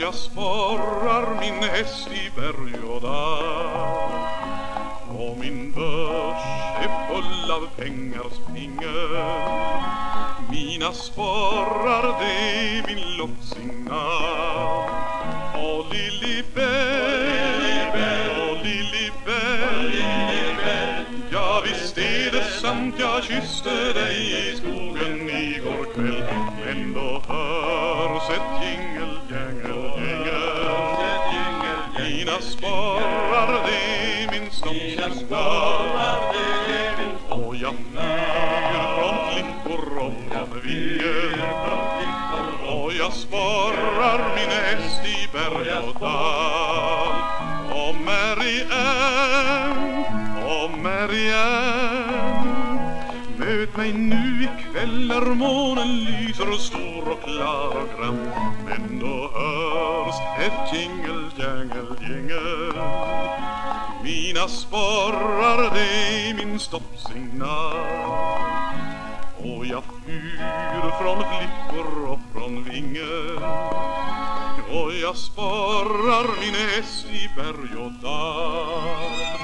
Jag sporrar min häst i berg och dal. Och min börs är full av pengars pingel. Mina sporrar, det är min lottsignal. Och Lillibell, och Lillibell Ja visst är det sant, jag kysste dig i skogen igår kväll. Ändå hörs ett jingel, Mina sporrar, det är min snoppsignal Och jag flyger från flickor om från vingel Och jag sporrar min häst i berg och dal. Och Mary Ann, och Mary Ann Möt mig nu kvällar månen lyser stor och klar och grann Men då hörs ett jingel, jangel, jingel. Mina sporrar, det är min stoppsignal. Och jag fyr från flippor och från vingel. Och jag sporrar min häst i berg och dal.